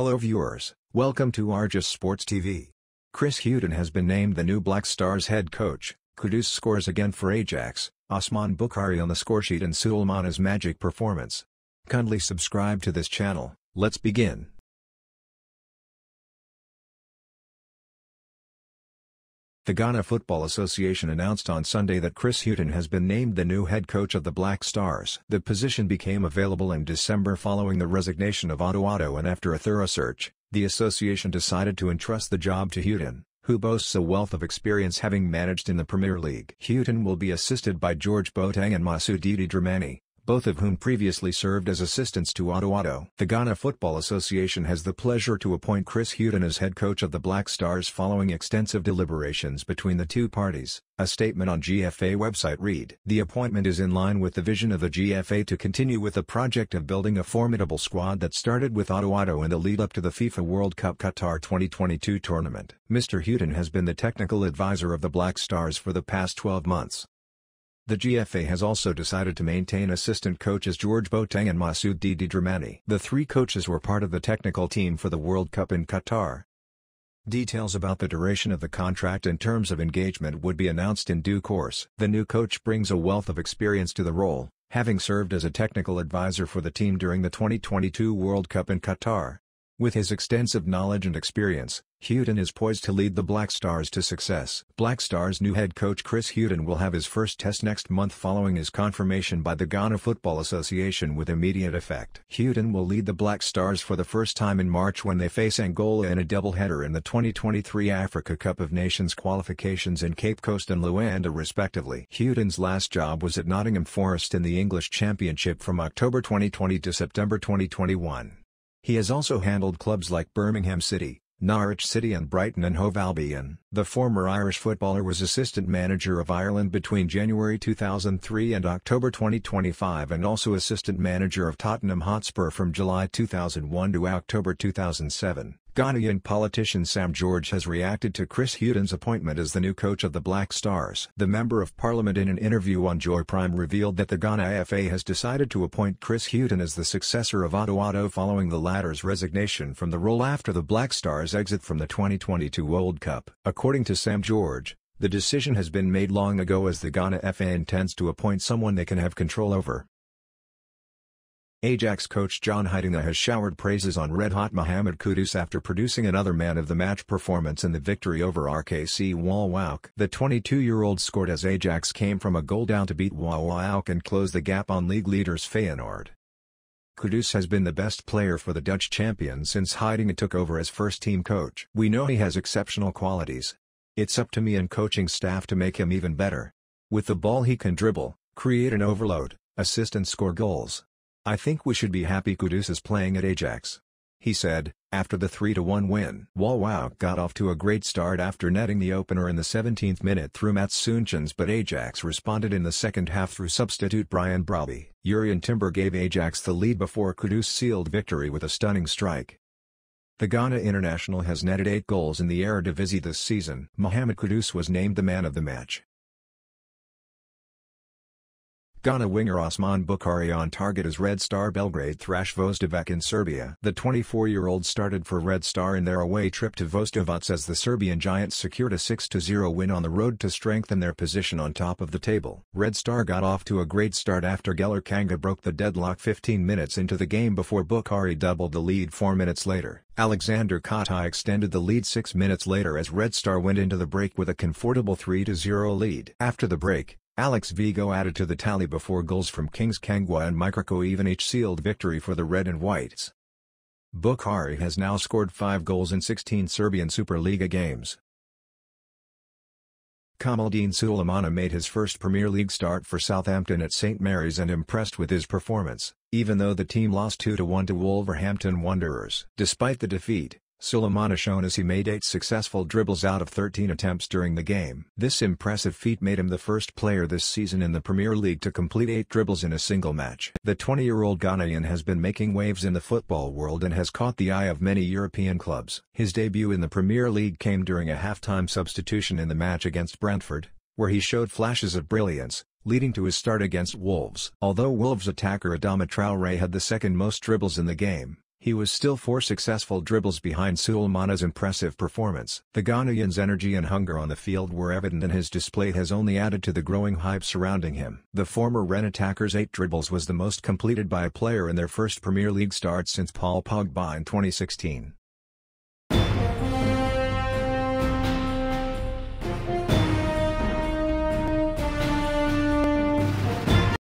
Hello viewers, welcome to Arjust Sports TV. Chris Hughton has been named the new Black Stars head coach, Kudus scores again for Ajax, Osman Bukari on the scoresheet and Sulemana's magic performance. Kindly subscribe to this channel, let's begin. The Ghana Football Association announced on Sunday that Chris Hughton has been named the new head coach of the Black Stars. The position became available in December following the resignation of Otto Addo and after a thorough search, the association decided to entrust the job to Hughton, who boasts a wealth of experience having managed in the Premier League. Hughton will be assisted by George Boateng and Massoud Didi Dramani, both of whom previously served as assistants to Otto Addo. The Ghana Football Association has the pleasure to appoint Chris Hughton as head coach of the Black Stars following extensive deliberations between the two parties, a statement on GFA website read. The appointment is in line with the vision of the GFA to continue with the project of building a formidable squad that started with Otto Addo in the lead-up to the FIFA World Cup Qatar 2022 tournament. Mr. Hughton has been the technical advisor of the Black Stars for the past 12 months. The GFA has also decided to maintain assistant coaches George Boateng and Massoud Didi Dramani. The three coaches were part of the technical team for the World Cup in Qatar. Details about the duration of the contract and terms of engagement would be announced in due course. The new coach brings a wealth of experience to the role, having served as a technical advisor for the team during the 2022 World Cup in Qatar. With his extensive knowledge and experience, Hughton is poised to lead the Black Stars to success. Black Stars new head coach Chris Hughton will have his first test next month following his confirmation by the Ghana Football Association with immediate effect. Hughton will lead the Black Stars for the first time in March when they face Angola in a doubleheader in the 2023 Africa Cup of Nations qualifications in Cape Coast and Luanda respectively. Hughton's last job was at Nottingham Forest in the English Championship from October 2020 to September 2021. He has also handled clubs like Birmingham City, Norwich City and Brighton and Hove Albion. The former Irish footballer was assistant manager of Ireland between January 2003 and October 2025 and also assistant manager of Tottenham Hotspur from July 2001 to October 2007. Ghanaian politician Sam George has reacted to Chris Hughton's appointment as the new coach of the Black Stars. The Member of Parliament in an interview on Joy Prime revealed that the Ghana FA has decided to appoint Chris Hughton as the successor of Otto Addo following the latter's resignation from the role after the Black Stars exit from the 2022 World Cup. According to Sam George, the decision has been made long ago as the Ghana FA intends to appoint someone they can have control over. Ajax coach John Heitinga has showered praises on red-hot Mohamed Kudus after producing another man-of-the-match performance in the victory over RKC Waalwijk. The 22-year-old scored as Ajax came from a goal down to beat Waalwijk and close the gap on league leaders Feyenoord. Kudus has been the best player for the Dutch champions since Heitinga took over as first-team coach. We know he has exceptional qualities. It's up to me and coaching staff to make him even better. With the ball he can dribble, create an overload, assist and score goals. I think we should be happy Kudus is playing at Ajax. He said, after the 3-1 win. Waalwijk got off to a great start after netting the opener in the 17th minute through Mats Seuntjens but Ajax responded in the second half through substitute Brian Brobbey. Jurrien Timber gave Ajax the lead before Kudus sealed victory with a stunning strike. The Ghana international has netted 8 goals in the Eredivisie this season. Mohamed Kudus was named the man of the match. Ghana winger Osman Bukari on target as Red Star Belgrade thrash Voždovac in Serbia. The 24-year-old started for Red Star in their away trip to Voždovac as the Serbian Giants secured a 6-0 win on the road to strengthen their position on top of the table. Red Star got off to a great start after Guélor Kanga broke the deadlock 15 minutes into the game before Bukari doubled the lead 4 minutes later. Alexander Katai extended the lead 6 minutes later as Red Star went into the break with a comfortable 3-0 lead. After the break, Alex Vigo added to the tally before goals from Kings Kangwa and Michael each sealed victory for the Red and Whites. Bukari has now scored 5 goals in 16 Serbian Superliga games. Kamaldeen Sulemana made his first Premier League start for Southampton at St Mary's and impressed with his performance, even though the team lost 2-1 to Wolverhampton Wanderers. Despite the defeat, Sulemana shown as he made 8 successful dribbles out of 13 attempts during the game. This impressive feat made him the first player this season in the Premier League to complete 8 dribbles in a single match. The 20-year-old Ghanaian has been making waves in the football world and has caught the eye of many European clubs. His debut in the Premier League came during a half-time substitution in the match against Brentford, where he showed flashes of brilliance, leading to his start against Wolves. Although Wolves attacker Adama Traore had the second most dribbles in the game, He was still four successful dribbles behind Sulemana's impressive performance. The Ghanaian's energy and hunger on the field were evident and his display has only added to the growing hype surrounding him. The former Rennes attacker's eight dribbles was the most completed by a player in their first Premier League start since Paul Pogba in 2016.